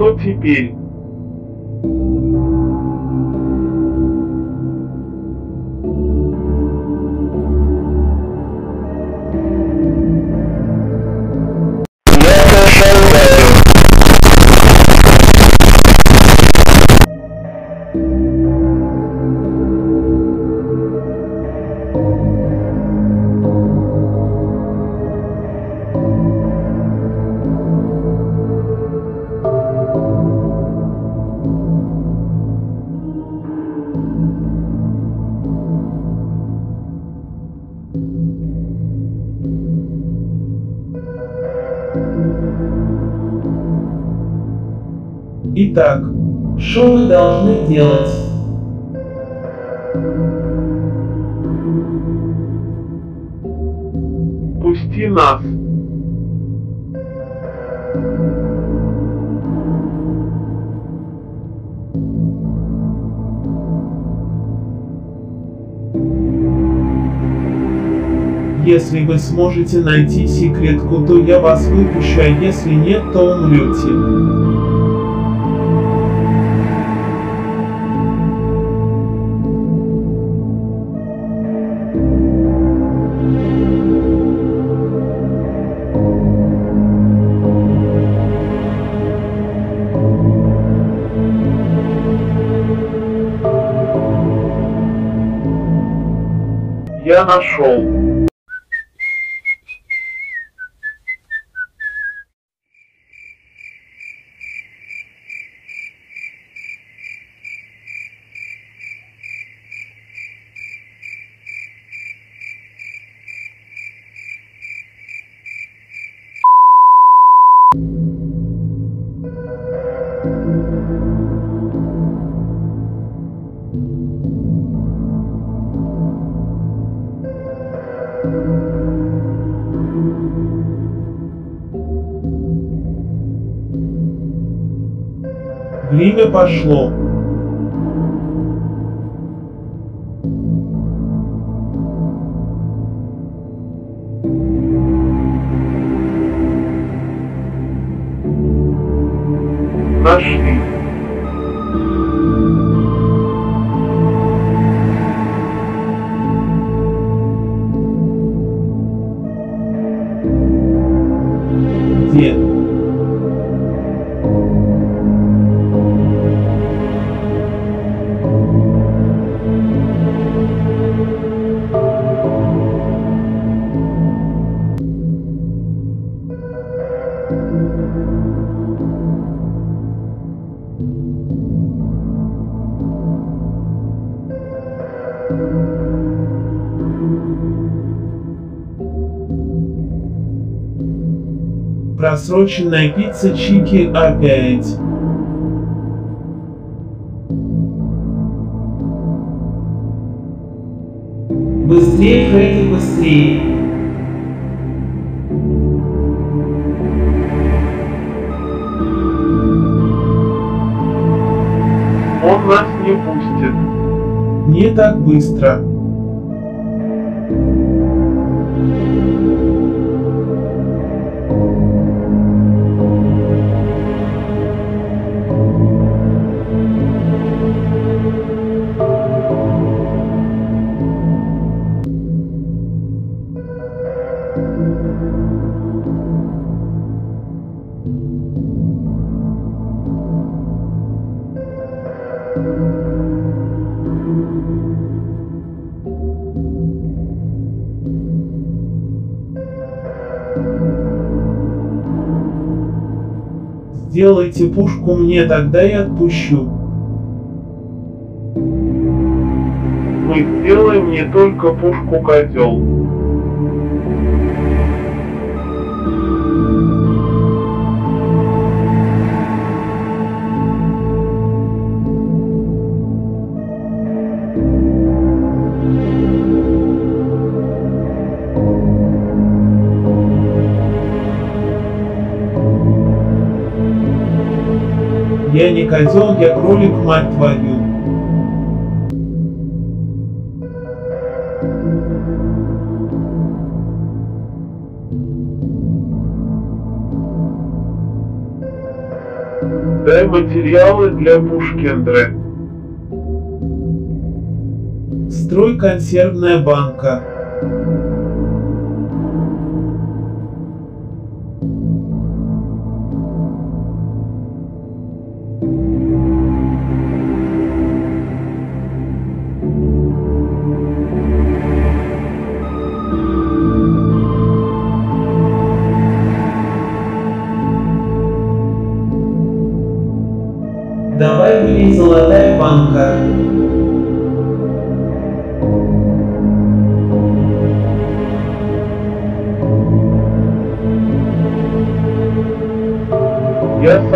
Что теперь? Итак, что мы должны делать? Пусти нас. Если вы сможете найти секретку, то я вас выпущу, а если нет, то умрете. Я нашел. Время пошло. Просроченная пицца Чики опять. Быстрее, Фредди, быстрее. Он нас не пустит. Не так быстро. Сделайте пушку мне, тогда я отпущу. Мы сделаем не только пушку-козел. Я не козел, я кролик, мать твою. Дай материалы для Пушкендры. Строй консервная банка. Золотая банка. Я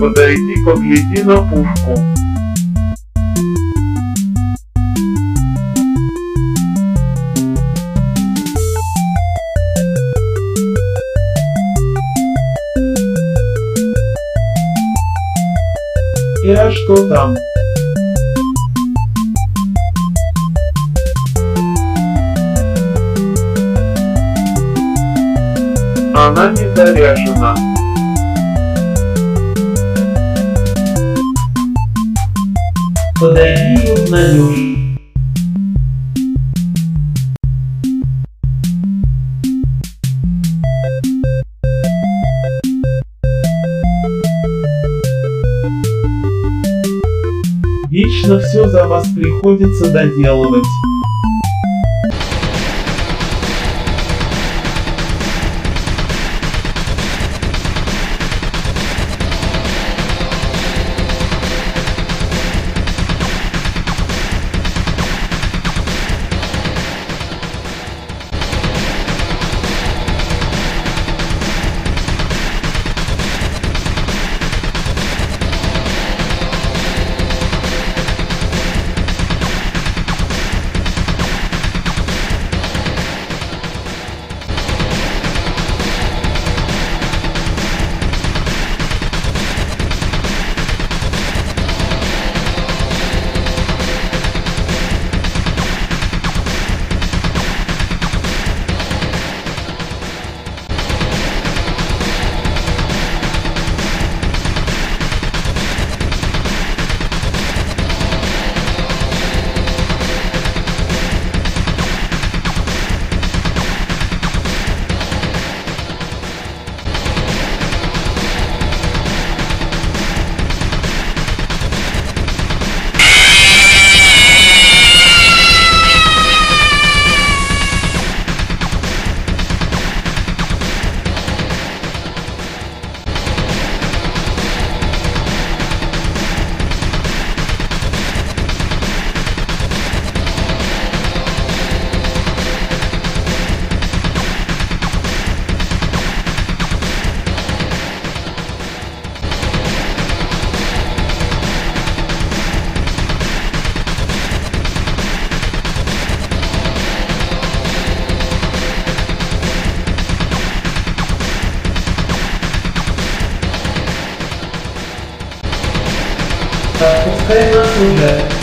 Подойди, погляди на пушку. И а что там? Она не заряжена. Вечно все за вас приходится доделывать. paper from that.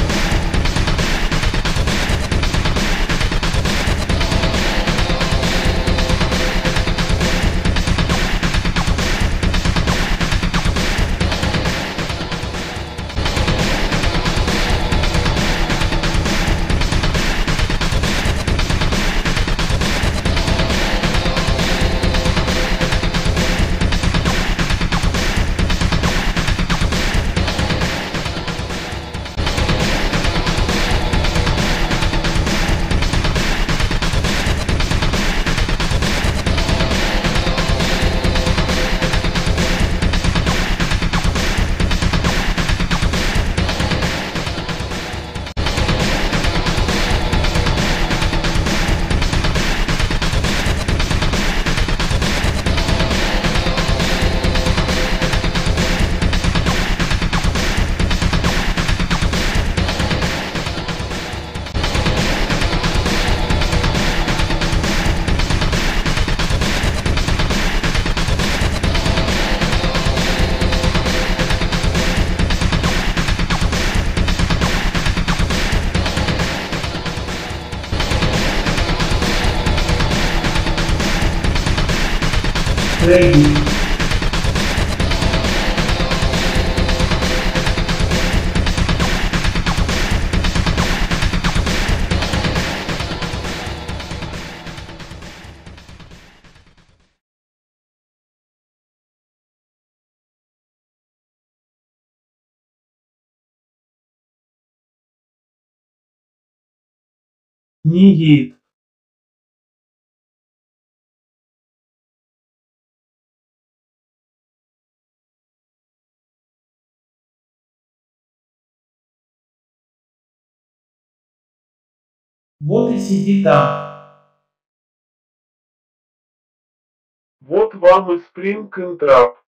Нигейт. Вот и сиди там. Вот вам и Spring and Trap.